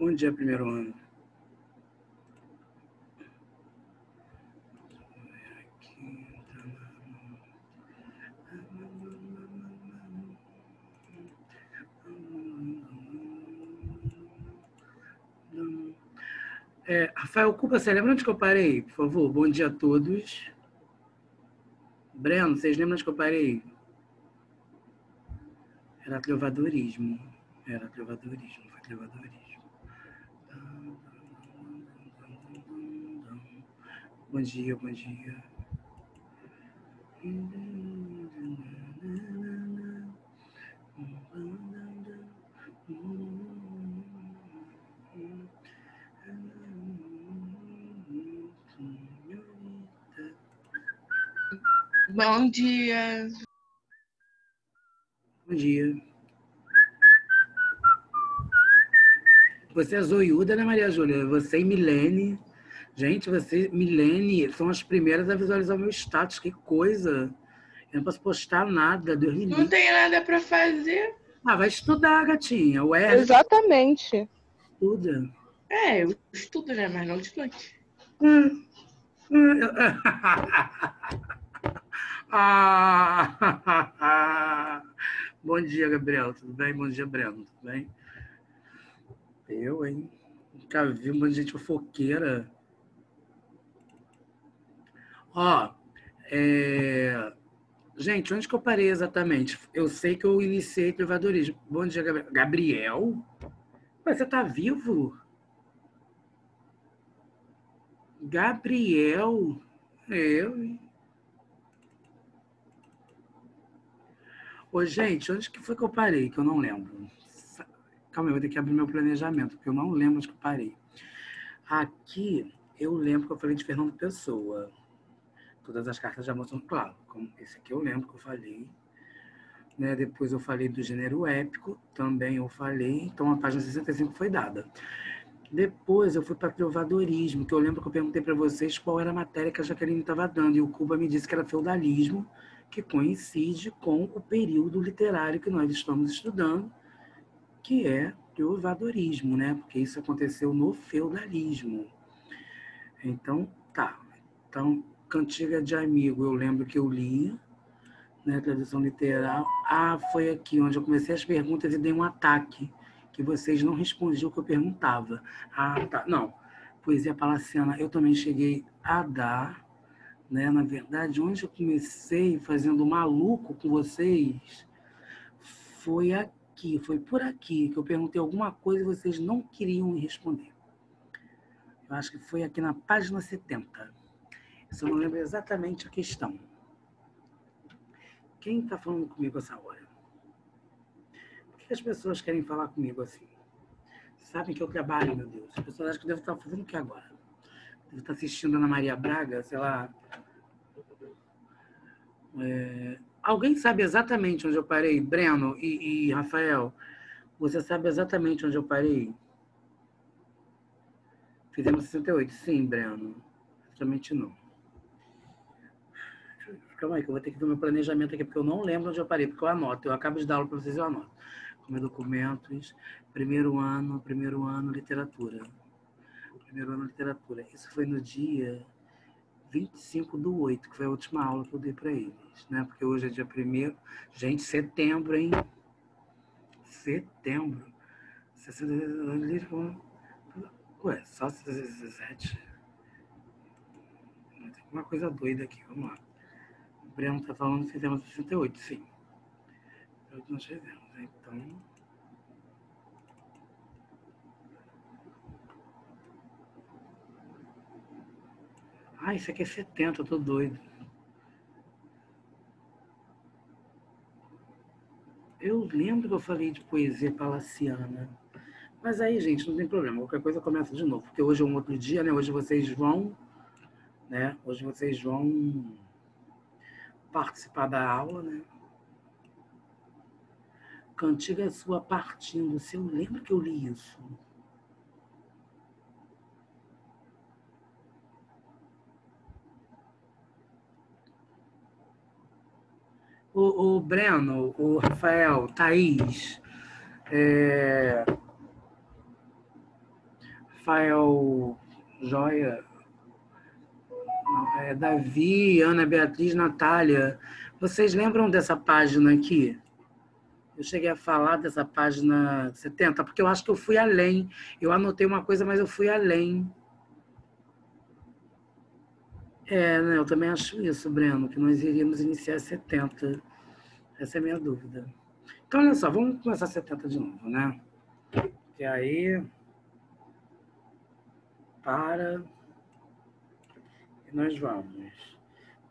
Bom dia, primeiro ano. É, Rafael Cuba, você lembra onde que eu parei? Por favor, bom dia a todos. Breno, vocês lembram onde que eu parei? Era trovadorismo. Era trovadorismo, foi trovadorismo. Bom dia, bom dia. Bom dia. Bom dia. Você é zoiuda, né, Maria Júlia? Você e Milene. Gente, você, Milene, são as primeiras a visualizar o meu status. Que coisa. Eu não posso postar nada. Deus me Não tem nada para fazer. Ah, vai estudar, gatinha. R Exatamente. estuda. É, eu estudo, né? Mas não de noite. Hum. Hum. Ah. Bom dia, Gabriel. Tudo bem? Bom dia, Breno. Tudo bem? Eu, hein? Nunca vi um monte de gente fofoqueira. Ó, é... gente, onde que eu parei exatamente? Eu sei que eu iniciei privadorismo. Bom dia, Gabriel. Gabriel? Ué, Você tá vivo? Gabriel? Eu, hein? Ô, gente, onde que foi que eu parei? Que eu não lembro. Calma eu vou ter que abrir meu planejamento, porque eu não lembro onde que eu parei. Aqui, eu lembro que eu falei de Fernando Pessoa. Todas as cartas já mostram, claro, como esse aqui eu lembro que eu falei. Né? Depois eu falei do gênero épico, também eu falei. Então a página 65 foi dada. Depois eu fui para trovadorismo, que eu lembro que eu perguntei para vocês qual era a matéria que a Jaqueline estava dando. E o Cuba me disse que era feudalismo, que coincide com o período literário que nós estamos estudando, que é trovadorismo, né? Porque isso aconteceu no feudalismo. Então, tá. Então, Cantiga de Amigo, eu lembro que eu li, né? Tradução literal. Ah, foi aqui onde eu comecei as perguntas e dei um ataque, que vocês não respondiam o que eu perguntava. Ah, tá. Não. Poesia palaciana, eu também cheguei a dar, né? Na verdade, onde eu comecei fazendo maluco com vocês foi aqui, foi por aqui que eu perguntei alguma coisa e vocês não queriam me responder. Eu acho que foi aqui na página 70. Eu não lembro exatamente a questão. Quem está falando comigo essa hora? Por que as pessoas querem falar comigo assim? Sabem que eu trabalho, meu Deus. As pessoas acham que eu devo estar fazendo o que agora? Devo estar assistindo a Ana Maria Braga, sei lá. É, Alguém sabe exatamente onde eu parei? Breno e, e Rafael, você sabe exatamente onde eu parei? Fizemos 68. Sim, Breno. Exatamente não. Calma aí, que eu vou ter que ver meu planejamento aqui, porque eu não lembro onde eu parei, porque eu anoto. Eu acabo de dar aula para vocês, eu anoto. Como é documentos, primeiro ano, primeiro ano, literatura. Primeiro ano, literatura. Isso foi no dia 25 do 8, que foi a última aula que eu dei para eles, né? Porque hoje é dia 1 Gente, setembro, hein? Setembro. 60 Ué, só 17. Tem uma coisa doida aqui, vamos lá. Breno tá falando que fizemos 68, sim. Nós fizemos, né? Então. Ah, isso aqui é 70, eu tô doido. Eu lembro que eu falei de poesia palaciana. Mas aí, gente, não tem problema. Qualquer coisa começa de novo. Porque hoje é um outro dia, né? Hoje vocês vão, né? Hoje vocês vão participar da aula, né? Cantiga sua partindo. Se eu lembro que eu li isso. O, o Breno, o Rafael, Thaís, é... Rafael Joia, é Davi, Ana Beatriz, Natália. Vocês lembram dessa página aqui? Eu cheguei a falar dessa página 70, porque eu acho que eu fui além. Eu anotei uma coisa, mas eu fui além. É, né, eu também acho isso, Breno, que nós iríamos iniciar 70. Essa é a minha dúvida. Então, olha só, vamos começar 70 de novo, né? E aí. Para. E nós vamos.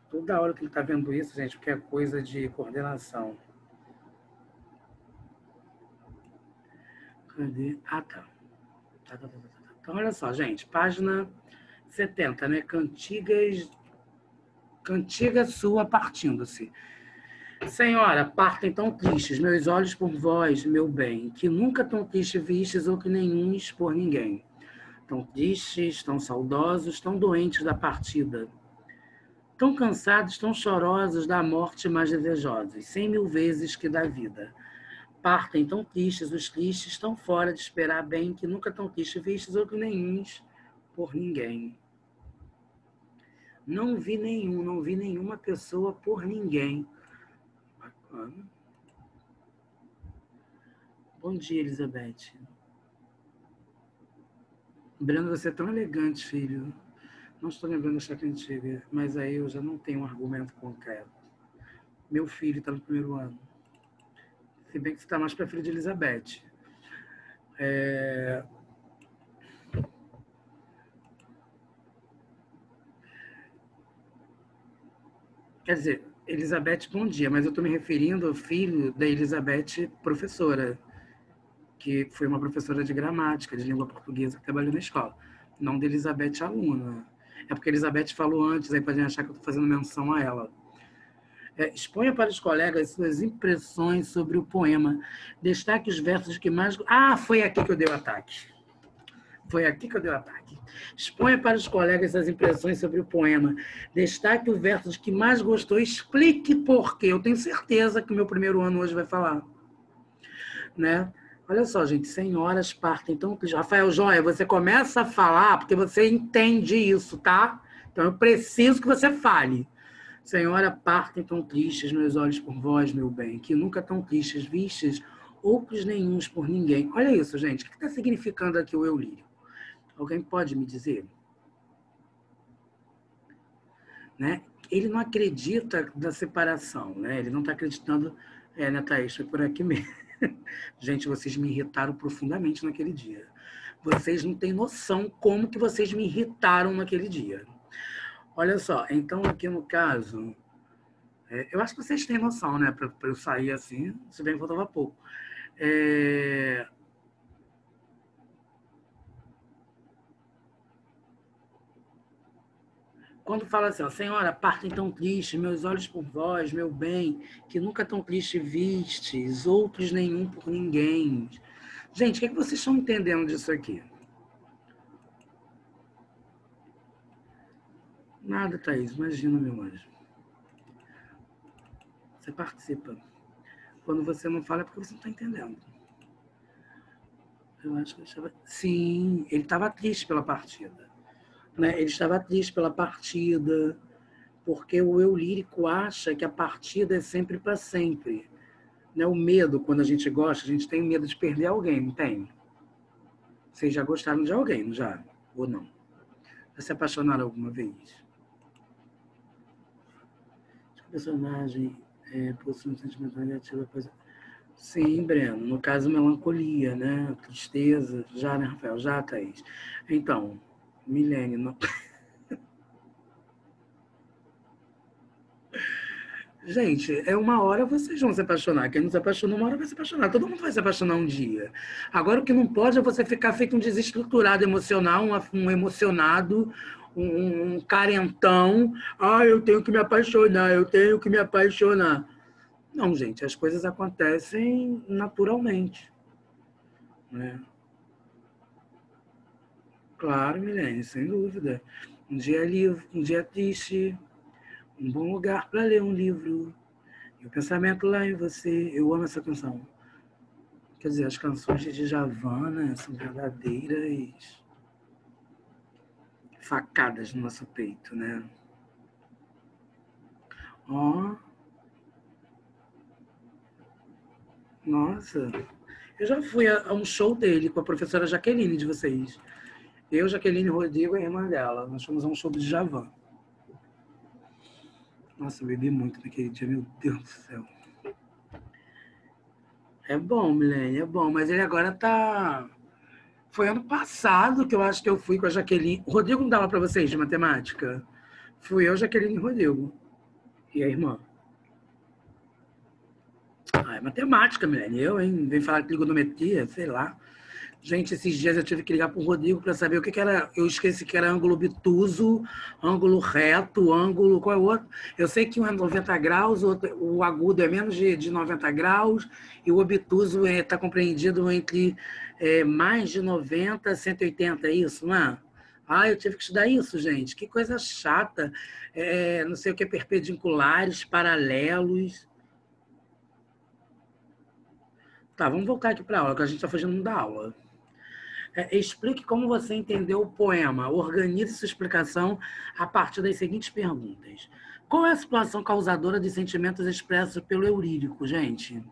Toda hora que ele está vendo isso, gente, porque é coisa de coordenação. Cadê? Ah, tá. Tá, tá, tá, tá, tá. Então, olha só, gente. Página 70, né? Cantigas. Cantiga sua partindo-se. Senhora, partem tão tristes meus olhos por vós, meu bem, que nunca tão triste vistes ou que nenhum por ninguém. Tão tristes, tão saudosos, tão doentes da partida. Tão cansados, tão chorosos da morte mais desejosos, cem mil vezes que da vida partem tão tristes, os tristes estão fora de esperar bem, que nunca tão tristes vistos outros nenhums por ninguém. Não vi nenhum, não vi nenhuma pessoa por ninguém. Bacana. Bom dia, Elizabeth. Breno, você é tão elegante, filho. Não estou lembrando da antiga, mas aí eu já não tenho um argumento concreto. Meu filho está no primeiro ano. Se bem que você está mais para a de Elizabeth. É... Quer dizer, Elizabeth, bom dia, mas eu estou me referindo ao filho da Elizabeth, professora, que foi uma professora de gramática, de língua portuguesa, que trabalhou na escola. Não da Elizabeth aluna. É porque Elizabeth falou antes, aí podem achar que eu estou fazendo menção a ela. É, exponha para os colegas suas impressões sobre o poema. Destaque os versos que mais. Ah, foi aqui que eu dei o ataque. Foi aqui que eu dei o ataque. Exponha para os colegas suas impressões sobre o poema. Destaque os versos que mais gostou. Explique por quê. Eu tenho certeza que meu primeiro ano hoje vai falar. Né? Olha só, gente, senhoras partem. Então, Rafael Joia, você começa a falar porque você entende isso, tá? Então, eu preciso que você fale. Senhora, partem tão tristes meus olhos por vós, meu bem, que nunca tão tristes vistes, outros nenhuns por ninguém. Olha isso, gente. O que está significando aqui o eu lírio? Alguém pode me dizer? Né? Ele não acredita na separação, né? Ele não está acreditando. É, né, Thaís? Foi por aqui mesmo. Gente, vocês me irritaram profundamente naquele dia. Vocês não têm noção como que vocês me irritaram naquele dia. Olha só, então aqui no caso, é, eu acho que vocês têm noção, né? Para eu sair assim, se bem que faltava pouco. É... Quando fala assim, ó, Senhora, partem tão triste, meus olhos por vós, meu bem, que nunca tão triste vistes, outros nenhum por ninguém. Gente, o que, é que vocês estão entendendo disso aqui? Nada, Thaís. Imagina, meu anjo. Você participa. Quando você não fala é porque você não está entendendo. Eu acho que ele estava... Sim, ele estava triste pela partida. Né? Ele estava triste pela partida, porque o eu lírico acha que a partida é sempre para sempre. Né? O medo, quando a gente gosta, a gente tem medo de perder alguém, não tem? Vocês já gostaram de alguém, já? Ou não? Já se apaixonaram alguma vez? personagem é, possui um sentimento negativo. Coisa... Sim, Breno. No caso, melancolia, né? Tristeza. Já, né, Rafael? Já, Thaís. Então, Milene. Não... Gente, é uma hora vocês vão se apaixonar. Quem não se apaixonou, uma hora vai se apaixonar. Todo mundo vai se apaixonar um dia. Agora, o que não pode é você ficar feito um desestruturado emocional, um, um emocionado, um, um carentão. Ah, eu tenho que me apaixonar, eu tenho que me apaixonar. Não, gente, as coisas acontecem naturalmente. Né? Claro, Milene, sem dúvida. Um dia livre, um dia triste, um bom lugar para ler um livro. E o pensamento lá em você. Eu amo essa canção. Quer dizer, as canções de Djavan né, são verdadeiras facadas no nosso peito, né? Ó. Nossa. Eu já fui a, um show dele com a professora Jaqueline de vocês. Eu, Jaqueline Rodrigo a irmã dela. Nós fomos a um show do Javan. Nossa, eu bebi muito naquele dia, meu Deus do céu. É bom, Milene, é bom. Mas ele agora tá. Foi ano passado que eu acho que eu fui com a Jaqueline. O Rodrigo não dava para vocês de matemática? Fui eu, Jaqueline e Rodrigo. E a irmã. Ah, é matemática, Milene. Eu, hein? Vem falar de trigonometria, sei lá. Gente, esses dias eu tive que ligar para o Rodrigo para saber o que, que, era. Eu esqueci que era ângulo obtuso, ângulo reto, ângulo. Qual é o outro? Eu sei que um é 90 graus, o, o agudo é menos de, de 90 graus, e o obtuso está é, tá compreendido entre é, mais de 90 180, é isso, não é? Ah, eu tive que estudar isso, gente. Que coisa chata. É, não sei o que, perpendiculares, paralelos. Tá, vamos voltar aqui para a aula, que a gente está fugindo da aula. É, explique como você entendeu o poema. Organize sua explicação a partir das seguintes perguntas. Qual é a situação causadora de sentimentos expressos pelo eurírico, gente?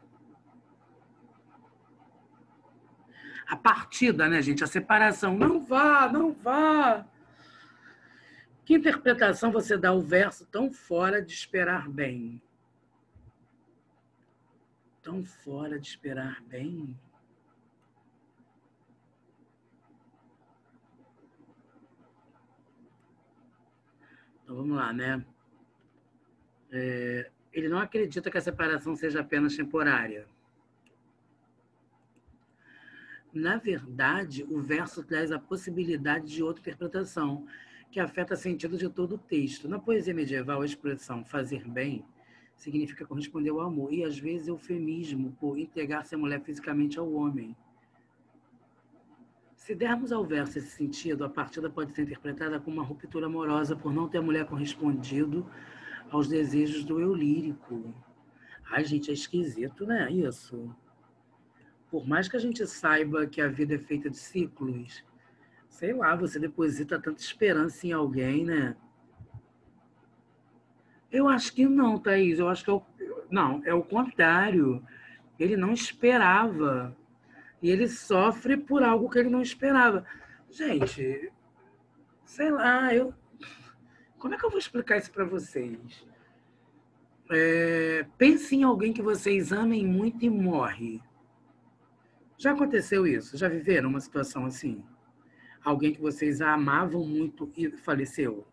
A partida, né, gente? A separação. Não vá, não vá. Que interpretação você dá ao verso tão fora de esperar bem? Tão fora de esperar bem? Então vamos lá, né? É, ele não acredita que a separação seja apenas temporária. Na verdade, o verso traz a possibilidade de outra interpretação, que afeta o sentido de todo o texto. Na poesia medieval, a expressão fazer bem significa corresponder ao amor, e às vezes eufemismo por entregar-se a mulher fisicamente ao homem. Se dermos ao verso esse sentido, a partida pode ser interpretada como uma ruptura amorosa por não ter a mulher correspondido aos desejos do eu lírico. Ai, gente, é esquisito, né? Isso. Por mais que a gente saiba que a vida é feita de ciclos, sei lá, você deposita tanta esperança em alguém, né? Eu acho que não, Thaís. Eu acho que é o... não, é o contrário. Ele não esperava e ele sofre por algo que ele não esperava. Gente, sei lá, eu. Como é que eu vou explicar isso para vocês? É, pense em alguém que vocês amem muito e morre. Já aconteceu isso? Já viveram uma situação assim? Alguém que vocês amavam muito e faleceu?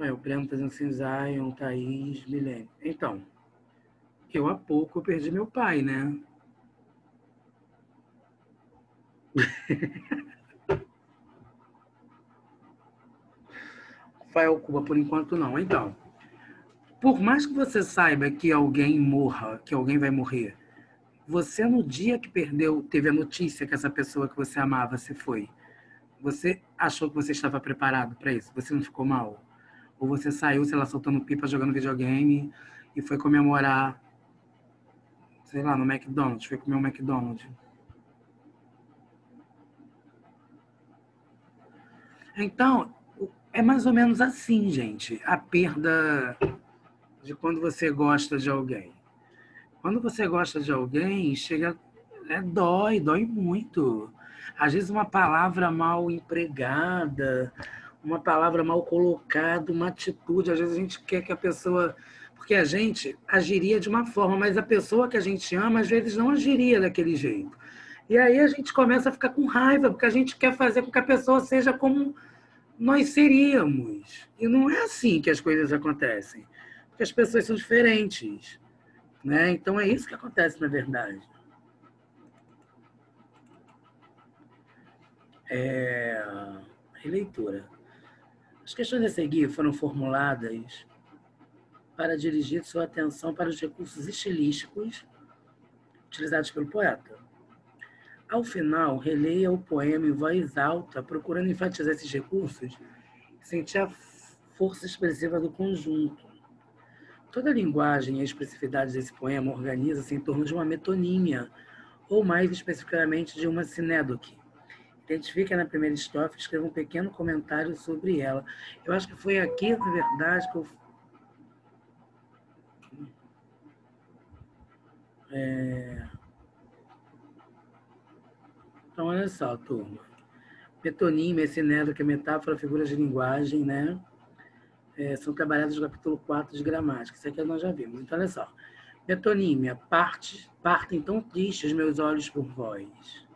É, o Pleno está dizendo assim, Zion, Thaís, Milene. Então, eu há pouco perdi meu pai, né? Rafael Cuba, por enquanto não. Então, por mais que você saiba que alguém morra, que alguém vai morrer, você no dia que perdeu, teve a notícia que essa pessoa que você amava se foi, você achou que você estava preparado para isso? Você não ficou mal? Ou você saiu, sei lá, soltando pipa, jogando videogame e foi comemorar sei lá, no McDonald's, foi comer um McDonald's. Então, é mais ou menos assim, gente, a perda de quando você gosta de alguém. Quando você gosta de alguém, chega, é, dói, dói muito. Às vezes uma palavra mal empregada, uma palavra mal colocada, uma atitude, às vezes a gente quer que a pessoa porque a gente agiria de uma forma, mas a pessoa que a gente ama, às vezes, não agiria daquele jeito. E aí a gente começa a ficar com raiva, porque a gente quer fazer com que a pessoa seja como nós seríamos. E não é assim que as coisas acontecem. Porque as pessoas são diferentes. Né? Então é isso que acontece, na verdade. É... Releitura. As questões a seguir foram formuladas para dirigir sua atenção para os recursos estilísticos utilizados pelo poeta. Ao final, releia o poema em voz alta, procurando enfatizar esses recursos e sentir a força expressiva do conjunto. Toda a linguagem e a expressividade desse poema organiza-se em torno de uma metonímia, ou mais especificamente de uma sinédoque. Identifique na primeira estrofe e escreva um pequeno comentário sobre ela. Eu acho que foi aqui, na verdade, que eu. É... Então, olha só, turma. Metonímia, sinédoque, metáfora, figuras de linguagem, né? É, são trabalhadas no capítulo 4 de gramática. Isso aqui nós já vimos. Então, olha só. Metonímia, parte, partem tão tristes meus olhos por vós.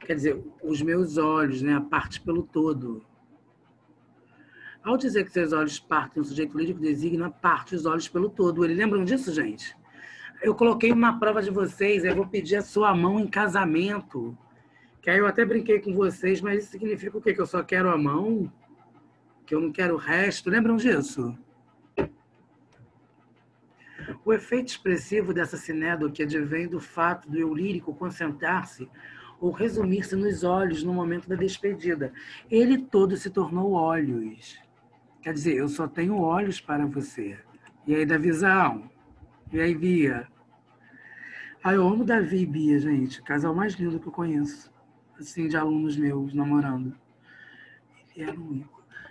Quer dizer, os meus olhos, né, a parte pelo todo. Ao dizer que seus olhos partem, o sujeito lírico designa parte os olhos pelo todo. Ele lembram disso, gente? Eu coloquei uma prova de vocês, eu vou pedir a sua mão em casamento. Que aí eu até brinquei com vocês, mas isso significa o quê? Que eu só quero a mão? Que eu não quero o resto? Lembram disso? O efeito expressivo dessa sinédoque advém do fato do eu lírico concentrar-se ou resumir-se nos olhos no momento da despedida. Ele todo se tornou olhos. Quer dizer, eu só tenho olhos para você. E aí, da visão? E aí, Bia? Ah, eu amo Davi e Bia, gente. Casal mais lindo que eu conheço. Assim, de alunos meus namorando. Ele era um.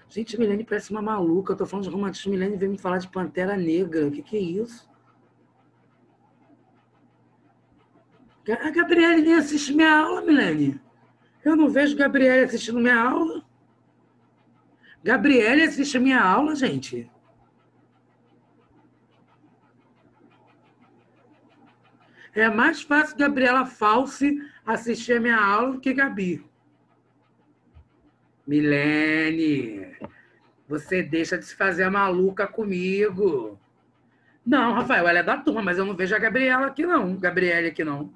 Gente, Milene parece uma maluca. Eu tô falando de romantismo. Milene veio me falar de Pantera Negra. O que, que é isso? A Gabriele nem assiste minha aula, Milene. Eu não vejo Gabriele assistindo minha aula. Gabriele assiste minha aula, gente. É mais fácil Gabriela False assistir a minha aula do que Gabi. Milene, você deixa de se fazer maluca comigo. Não, Rafael, ela é da turma, mas eu não vejo a Gabriela aqui, não. Gabriele aqui, não.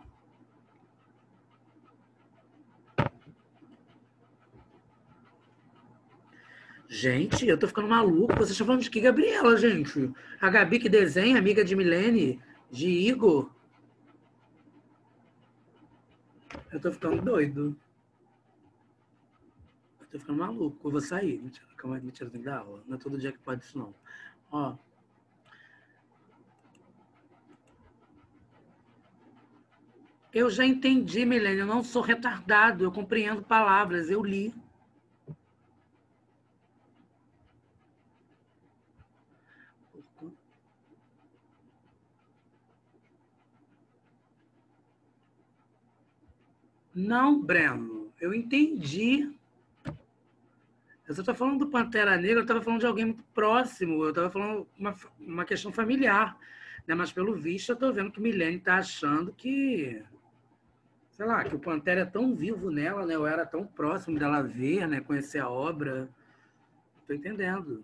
Gente, eu tô ficando maluco. Vocês estão falando de que Gabriela, gente? A Gabi que desenha, amiga de Milene, de Igor. Eu tô ficando doido. Eu tô ficando maluco. Eu vou sair. Mentira, calma mentira, tem que dar aula. Não é todo dia que pode isso, não. Ó. Eu já entendi, Milene. Eu não sou retardado. Eu compreendo palavras. Eu li. Não, Breno, eu entendi. Eu só estou falando do Pantera Negra, eu estava falando de alguém muito próximo, eu estava falando uma, uma questão familiar. Né? Mas, pelo visto, eu estou vendo que Milene está achando que, sei lá, que o Pantera é tão vivo nela, né? eu era tão próximo dela ver, né? conhecer a obra. Estou entendendo.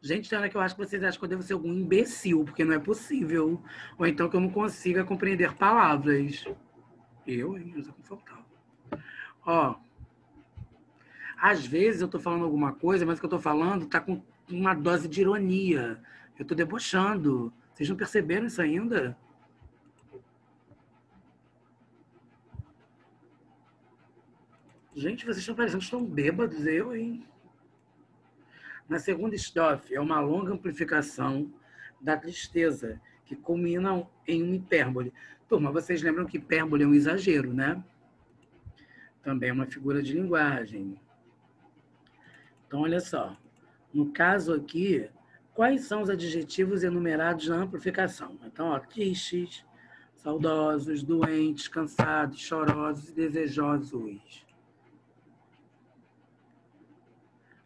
Gente, Ana, que eu acho que vocês acham que eu devo ser algum imbecil, porque não é possível. Ou então que eu não consiga compreender palavras. Eu, hein? Mas é confortável. Ó, às vezes eu estou falando alguma coisa, mas o que eu estou falando está com uma dose de ironia. Eu estou debochando. Vocês não perceberam isso ainda? Gente, vocês estão parecendo que estão bêbados, eu, hein? Na segunda estrofe, é uma longa amplificação da tristeza, que culmina em uma hipérbole. Turma, vocês lembram que hipérbole é um exagero, né? Também é uma figura de linguagem. Então, olha só. No caso aqui, quais são os adjetivos enumerados na amplificação? Então, ó, tristes, saudosos, doentes, cansados, chorosos e desejosos.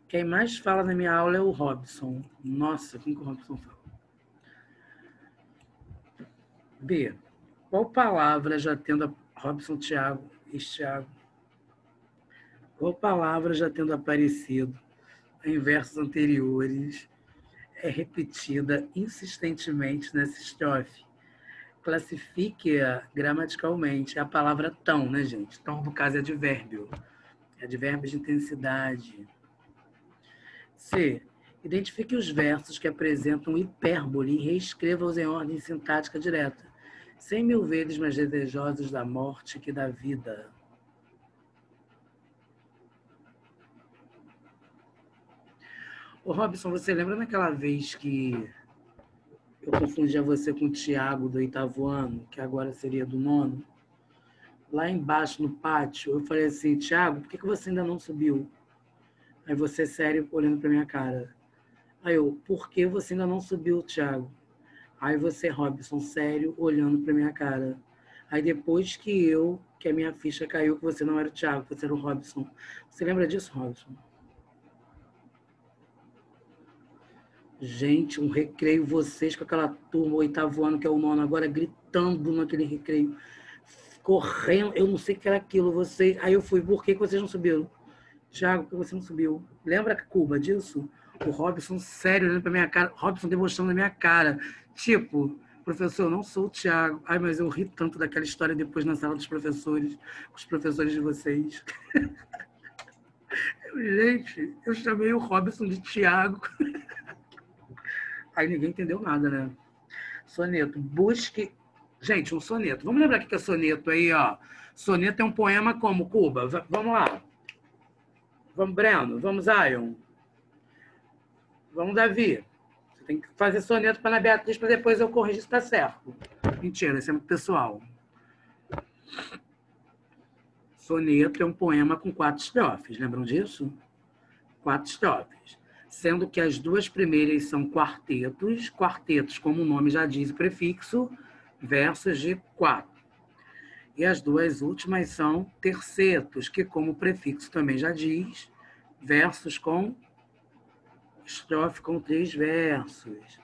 Quem mais fala na minha aula é o Robson. Nossa, quem que o Robson fala? B. Qual palavra, já tendo Robson Tiago Tiago, qual palavra já tendo aparecido em versos anteriores é repetida insistentemente nessa estrofe? Classifique-a gramaticalmente. É a palavra tão, né, gente? Tão, no caso, é advérbio. É advérbio de intensidade. C. Identifique os versos que apresentam hipérbole e reescreva-os em ordem sintática direta cem mil vezes mais desejosos da morte que da vida. Ô Robson, você lembra naquela vez que eu confundia você com o Tiago do oitavo ano, que agora seria do nono? lá embaixo no pátio, eu falei assim, Tiago, por que, que você ainda não subiu? Aí você, sério, olhando para minha cara. Aí eu, por que você ainda não subiu, Tiago? Aí você, Robson, sério, olhando para minha cara. Aí depois que eu, que a minha ficha caiu, que você não era o Thiago, você era o Robson. Você lembra disso, Robson? Gente, um recreio, vocês com aquela turma, oitavo ano, que é o nono, agora gritando naquele recreio, correndo, eu não sei o que era aquilo, vocês. Aí eu fui, por que vocês não subiram? Thiago, por que você não subiu? Lembra, Cuba, disso? O Robson, sério, olhando pra minha cara, Robson demonstrando na minha cara. Tipo, professor, eu não sou o Thiago. Ai, mas eu ri tanto daquela história depois na sala dos professores, com os professores de vocês. Gente, eu chamei o Robson de Thiago. Aí ninguém entendeu nada, né? Soneto, busque. Gente, um soneto. Vamos lembrar o que é soneto aí, ó. Soneto é um poema como Cuba. V vamos lá. Vamos, Breno. Vamos, Ion. Vamos, Davi. Tem que fazer soneto para a Beatriz para depois eu corrigir se está certo. Mentira, isso é muito pessoal. Soneto é um poema com quatro estrofes. Lembram disso? Quatro estrofes. Sendo que as duas primeiras são quartetos. Quartetos, como o nome já diz, prefixo, versos de quatro. E as duas últimas são tercetos, que, como o prefixo também já diz, versos com estrofe com três versos.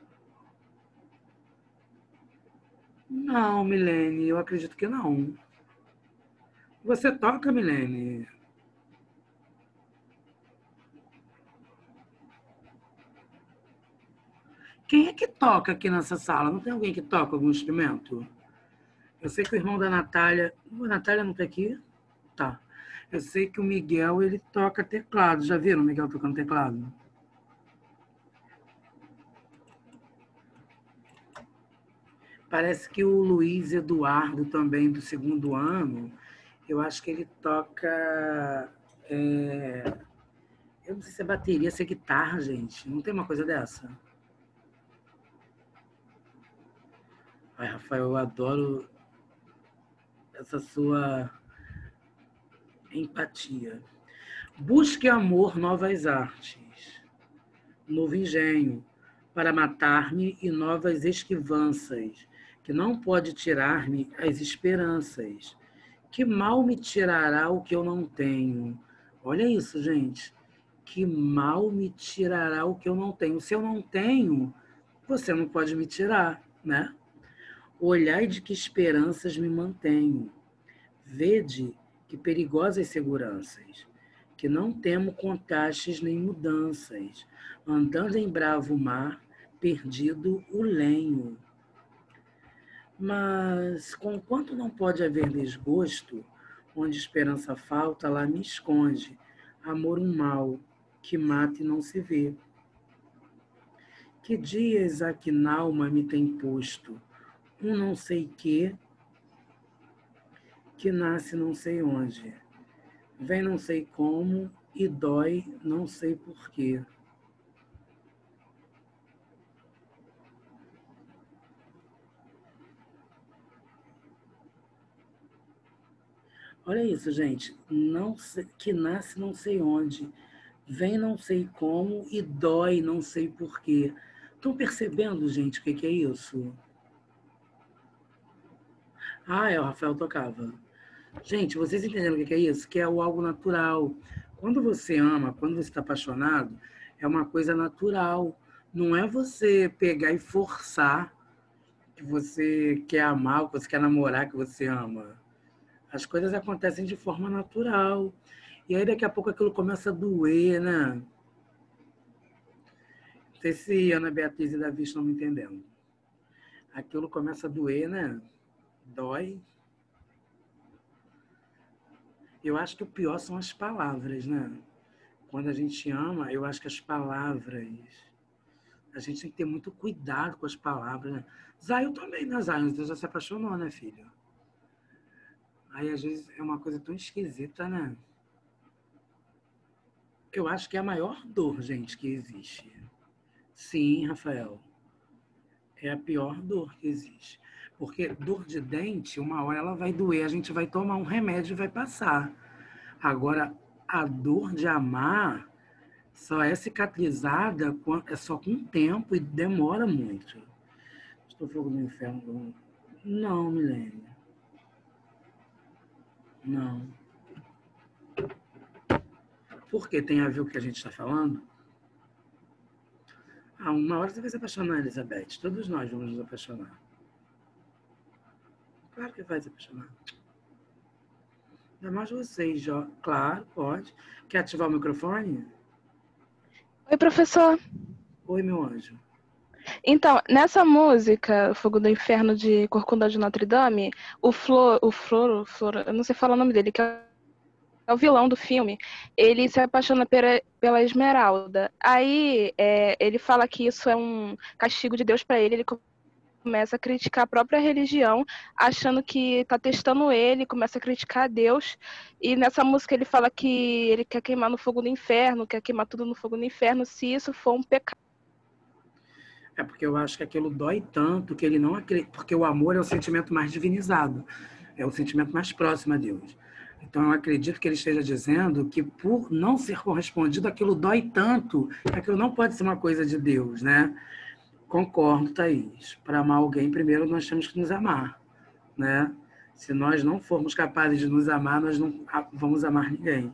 Não, Milene, eu acredito que não. Você toca, Milene? Quem é que toca aqui nessa sala? Não tem alguém que toca algum instrumento? Eu sei que o irmão da Natália. A Natália não está aqui? Tá. Eu sei que o Miguel ele toca teclado. Já viram o Miguel tocando teclado? Parece que o Luiz Eduardo também do segundo ano, eu acho que ele toca. É... Eu não sei se é bateria, se é guitarra, gente. Não tem uma coisa dessa? Ai, Rafael, eu adoro essa sua empatia. Busque amor, novas artes, novo engenho, para matar-me e novas esquivanças, que não pode tirar-me as esperanças. Que mal me tirará o que eu não tenho? Olha isso, gente. Que mal me tirará o que eu não tenho? Se eu não tenho, você não pode me tirar, né? Olhai de que esperanças me mantenho. Vede que perigosas seguranças, que não temo contastes nem mudanças, andando em bravo mar, perdido o lenho. Mas, conquanto não pode haver desgosto, onde esperança falta, lá me esconde amor um mal que mata e não se vê. Que dias a que Nalma me tem posto, um não sei que, que nasce não sei onde, vem não sei como e dói não sei porquê. Olha isso, gente. Não sei, que nasce não sei onde, vem não sei como e dói não sei porquê. Estão percebendo, gente, o que, que é isso? Ah, é, o Rafael tocava. Gente, vocês entenderam o que é isso? Que é o algo natural. Quando você ama, quando você está apaixonado, é uma coisa natural. Não é você pegar e forçar que você quer amar, que você quer namorar, que você ama. As coisas acontecem de forma natural. E aí daqui a pouco aquilo começa a doer, né? Não sei se Ana Beatriz e Davi estão me entendendo. Aquilo começa a doer, né? dói. Eu acho que o pior são as palavras, né? Quando a gente ama, eu acho que as palavras. A gente tem que ter muito cuidado com as palavras. Né? Zayo também, né, Zayo? Você já se apaixonou, né, filho? Aí, às vezes, é uma coisa tão esquisita, né? Eu acho que é a maior dor, gente, que existe. Sim, Rafael. é a pior dor que existe. Porque dor de dente, uma hora ela vai doer, a gente vai tomar um remédio e vai passar. Agora, a dor de amar só é cicatrizada é só com o tempo e demora muito. Estou fogo no inferno. Não, Milênio. Não. Por que tem a ver o que a gente está falando? Ah, uma hora você vai se apaixonar, Elizabeth. Todos nós vamos nos apaixonar. Claro que vai se apaixonar. Ainda mais vocês, já. Claro, pode. Quer ativar o microfone? Oi, professor. Oi, meu anjo. Então, nessa música, Fogo do Inferno de Corcunda de Notre Dame, o Flor, o Flor, o Flor, eu não sei falar o nome dele, que é o vilão do filme, ele se apaixona pela, pela Esmeralda. Aí é, ele fala que isso é um castigo de Deus para ele, ele começa a criticar a própria religião, achando que está testando ele, começa a criticar Deus. E nessa música ele fala que ele quer queimar no fogo do inferno, quer queimar tudo no fogo do inferno, se isso for um pecado. É porque eu acho que aquilo dói tanto que ele não acredita. Porque o amor é o sentimento mais divinizado, é o sentimento mais próximo a Deus. Então eu acredito que ele esteja dizendo que por não ser correspondido, aquilo dói tanto, aquilo não pode ser uma coisa de Deus, né? Concordo, Thaís. Para amar alguém, primeiro nós temos que nos amar, né? Se nós não formos capazes de nos amar, nós não vamos amar ninguém.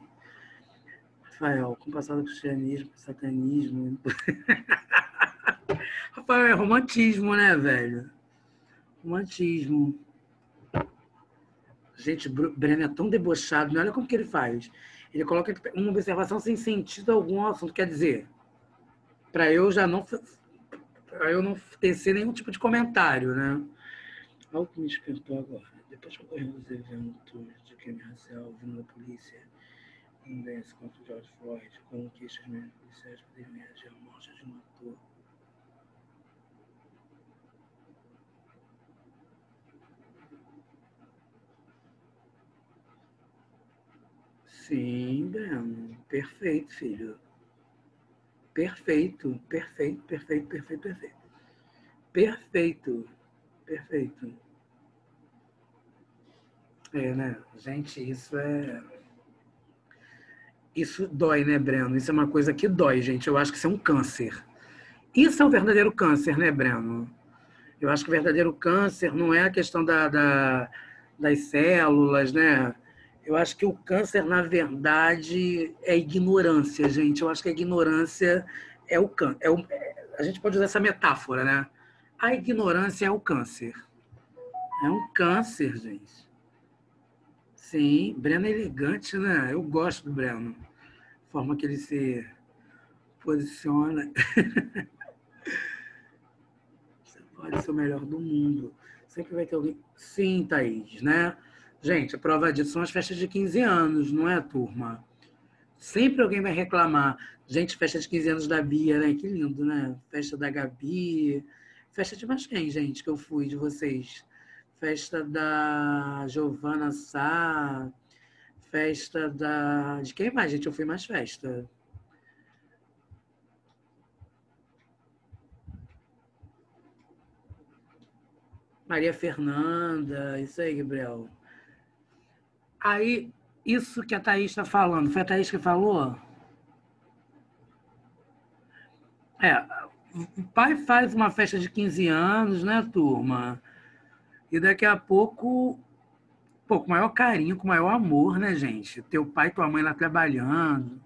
Rafael, com o passado do cristianismo, satanismo. Rafael, é romantismo, né, velho? Romantismo. Gente, Breno é tão debochado, olha como que ele faz. Ele coloca uma observação sem sentido algum ao assunto. Quer dizer, para eu já não para eu não tecer nenhum tipo de comentário, né? Algo que me despertou agora. Depois que ocorreu os eventos de crime racial vindo da polícia, desse contra George Floyd, estes mesmos policiais reagir à morte de um ator. Sim, Breno. Perfeito, filho. Perfeito, perfeito, perfeito, perfeito, perfeito. Perfeito, perfeito. É, né? Gente, isso é. Isso dói, né, Breno? Isso é uma coisa que dói, gente. Eu acho que isso é um câncer. Isso é um verdadeiro câncer, né, Breno? Eu acho que o verdadeiro câncer não é a questão da, da das células, né? Eu acho que o câncer, na verdade, é ignorância, gente. Eu acho que a ignorância é o câncer. É o... A gente pode usar essa metáfora, né? A ignorância é o câncer. É um câncer, gente. Sim, Breno é elegante, né? Eu gosto do Breno. A forma que ele se posiciona. Você pode ser o melhor do mundo. Sempre vai ter alguém. Sim, Thaís, né? Gente, a prova disso são as festas de 15 anos, não é, turma? Sempre alguém vai reclamar. Gente, festa de 15 anos da Bia, né? Que lindo, né? Festa da Gabi. Festa de mais quem, gente, que eu fui de vocês? Festa da Giovana Sá. Festa da. De quem mais, gente? Eu fui mais festa. Maria Fernanda, isso aí, Gabriel. Aí, isso que a Thaís está falando, foi a Thaís que falou? É, o pai faz uma festa de 15 anos, né, turma? E daqui a pouco, pô, com maior carinho, com maior amor, né, gente? Teu pai e tua mãe lá trabalhando,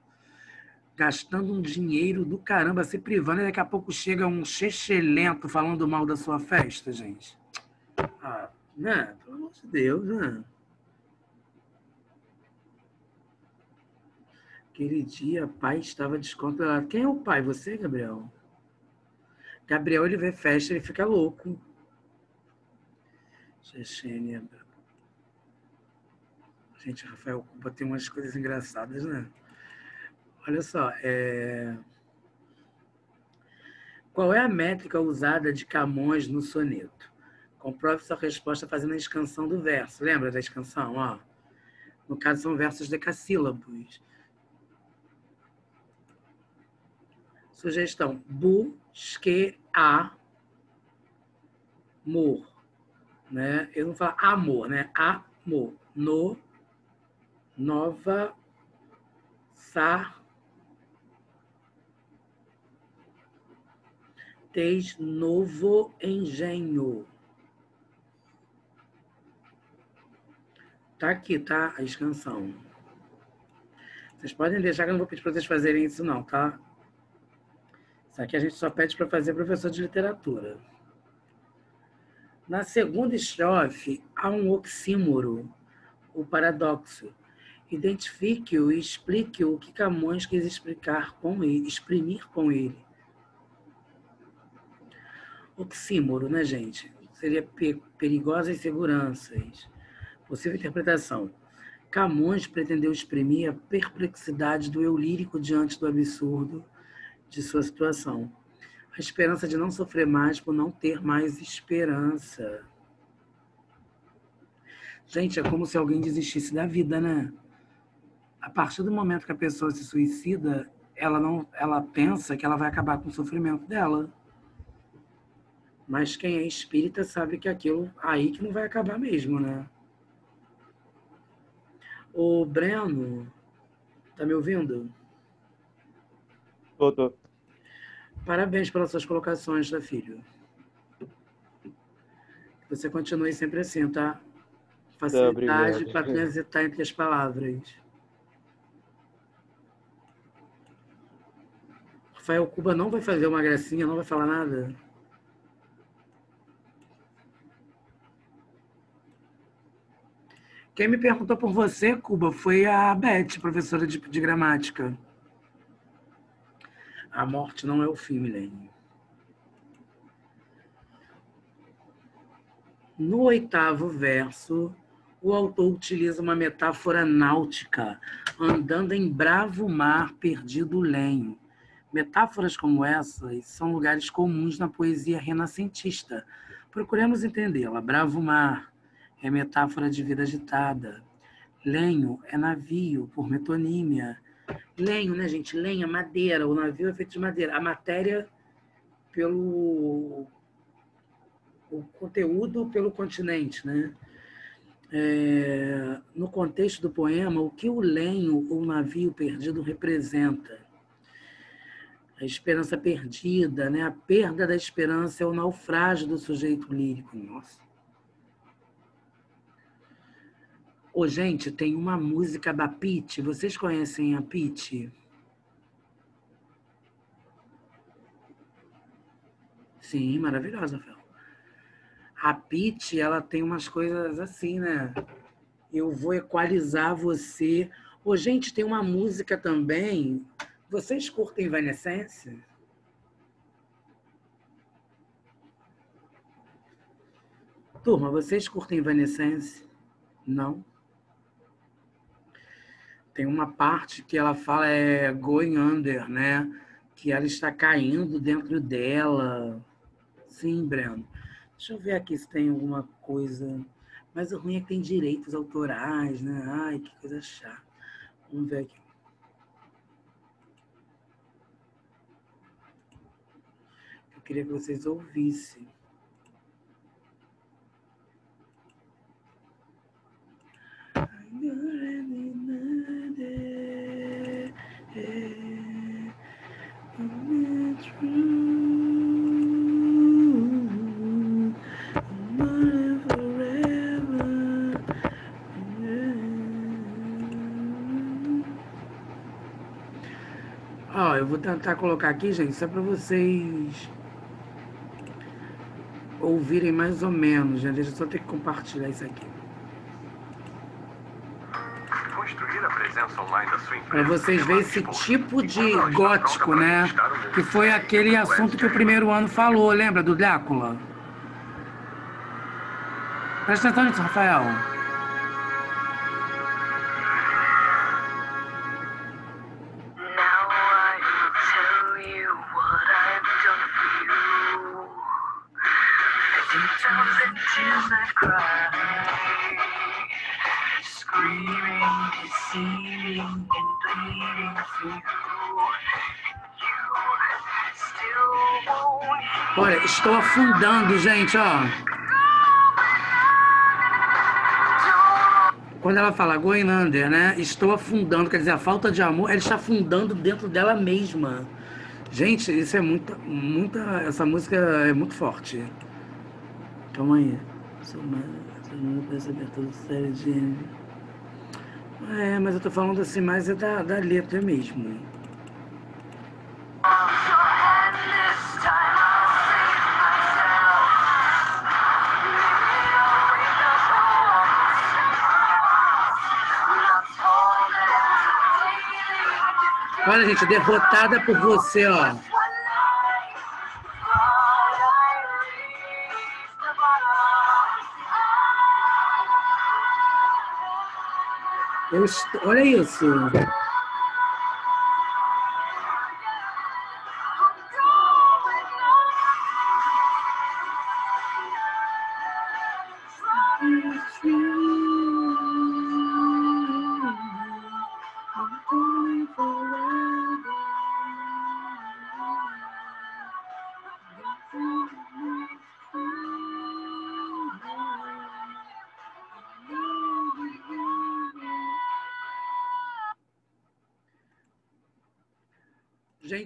gastando um dinheiro do caramba, se privando, e daqui a pouco chega um chechelento falando mal da sua festa, gente. Ah, né? Pelo amor de Deus, né? Aquele dia, pai estava descontrolado. Quem é o pai? Você, Gabriel? Gabriel, ele vê festa, ele fica louco. Chechênia. Gente, Rafael Cuba tem umas coisas engraçadas, né? Olha só, é... qual é a métrica usada de Camões no soneto? Comprove sua resposta fazendo a escansão do verso. Lembra da escansão? Ó, no caso, são versos decassílabos. Sugestão: busque a Mor, né? Eu não falo amor, né? Amor. No, nova, sa, tens novo engenho. Tá aqui, tá? A escansão. Vocês podem deixar que eu não vou pedir para vocês fazerem isso, não, tá? Isso aqui a gente só pede para fazer professor de literatura. Na segunda estrofe, há um oxímoro, o paradoxo. Identifique-o e explique o que Camões quis explicar com ele, exprimir com ele. Oxímoro, né, gente? Seria perigosas inseguranças. Possível interpretação. Camões pretendeu exprimir a perplexidade do eu lírico diante do absurdo de sua situação. A esperança de não sofrer mais por não ter mais esperança. Gente, é como se alguém desistisse da vida, né? A partir do momento que a pessoa se suicida, ela não, ela pensa que ela vai acabar com o sofrimento dela. Mas quem é espírita sabe que aquilo aí que não vai acabar mesmo, né? O Breno, tá me ouvindo? Tô, tô. Parabéns pelas suas colocações, tá, filho? Você continue sempre assim, tá? Facilidade Tá, para transitar entre as palavras. Rafael Cuba não vai fazer uma gracinha, não vai falar nada? Quem me perguntou por você, Cuba, foi a Beth, professora de, de gramática. A morte não é o fim, Milene. No oitavo verso, o autor utiliza uma metáfora náutica, andando em bravo mar perdido lenho. Metáforas como essas são lugares comuns na poesia renascentista. Procuremos entendê-la. Bravo mar é metáfora de vida agitada. Lenho é navio, por metonímia. Lenho, né, gente? Lenha, madeira. O navio é feito de madeira. A matéria pelo o conteúdo pelo continente, né? É, no contexto do poema, o que o lenho ou navio perdido representa? A esperança perdida, né? A perda da esperança é o naufrágio do sujeito lírico. Nossa. Ô, gente, tem uma música da Pete. Vocês conhecem a Pete? Sim, maravilhosa, Fel. A Pete, ela tem umas coisas assim, né? Eu vou equalizar você. Ô, gente, tem uma música também. Vocês curtem Evanescence? Turma, vocês curtem Evanescence? Não? Tem uma parte que ela fala é going under, né? Que ela está caindo dentro dela. Sim, Breno. Deixa eu ver aqui se tem alguma coisa. Mas o ruim é que tem direitos autorais, né? Ai, que coisa chata. Vamos ver aqui. Eu queria que vocês ouvissem. Ó, eu vou tentar colocar aqui, gente, só para vocês ouvirem mais ou menos, gente. Deixa eu só ter que compartilhar isso aqui. Construir a presença online da sua Para vocês verem esse tipo de gótico, né? Que foi aquele assunto que o primeiro ano falou, lembra do Drácula? Presta atenção nisso, Rafael. Now Olha, estou afundando, gente, ó. Quando ela fala Goinander, né? Estou afundando, quer dizer, a falta de amor, ela está afundando dentro dela mesma. Gente, isso é muita, muita, essa música é muito forte. Calma aí. Sou mais, perceber toda série de. É, mas eu tô falando assim mais é da, da letra mesmo. Olha, gente, derrotada por você, ó. Eu Olha isso.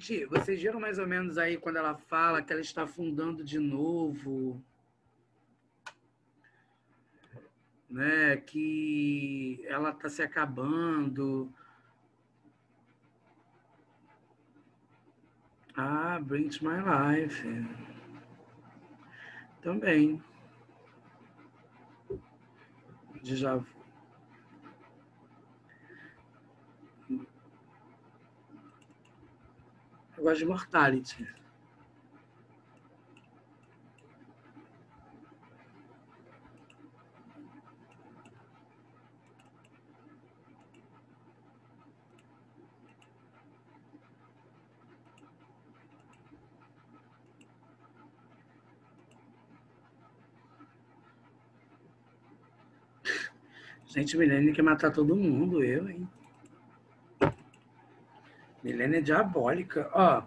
Gente, vocês viram mais ou menos aí quando ela fala que ela está afundando de novo? Né? Que ela está se acabando. Ah, Brings My Life. Também. Déjà vu. Gosto de Mortality. Gente, Milene quer matar todo mundo, eu, hein? Milene é diabólica. Ó.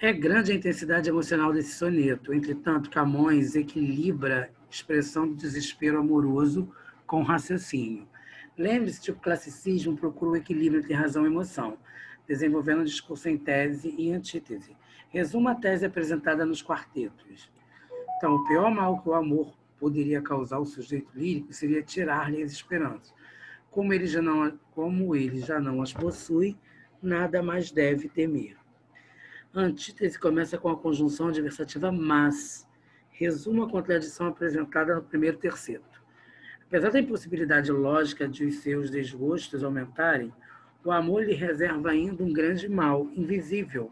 É grande a intensidade emocional desse soneto. Entretanto, Camões equilibra expressão do desespero amoroso com raciocínio. Lembre-se que o classicismo procura o equilíbrio entre razão e emoção, desenvolvendo um discurso em tese e antítese. Resuma a tese apresentada nos quartetos. Então, o pior mal que o amor poderia causar ao sujeito lírico seria tirar-lhe as esperanças. Como ele, já não, como ele já não as possui, nada mais deve temer. A antítese começa com a conjunção adversativa mas, resuma a contradição apresentada no primeiro terceto. Apesar da impossibilidade lógica de os seus desgostos aumentarem, o amor lhe reserva ainda um grande mal, invisível,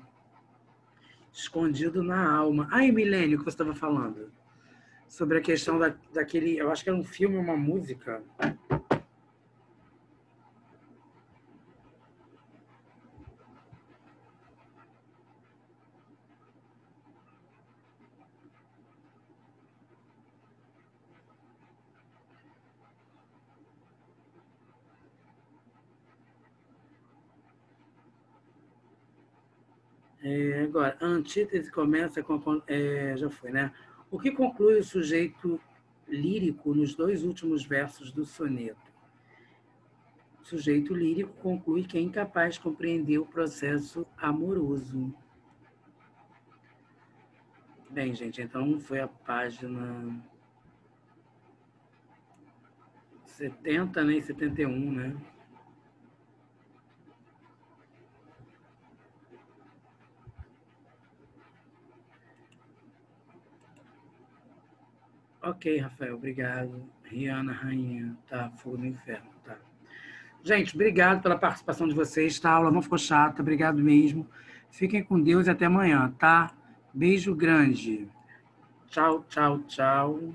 escondido na alma. Ai, Milênio, que você estava falando. Sobre a questão da, daquele. Eu acho que era um filme, uma música. É, agora, a antítese começa com. é, já foi, né? O que conclui o sujeito lírico nos dois últimos versos do soneto? O sujeito lírico conclui que é incapaz de compreender o processo amoroso. Bem, gente, então foi a página 70 né, e 71, né? Ok, Rafael, obrigado. Rihanna, rainha, tá? Fogo do inferno, tá? Gente, obrigado pela participação de vocês, tá? A aula não ficou chata, obrigado mesmo. Fiquem com Deus e até amanhã, tá? Beijo grande. Tchau, tchau, tchau.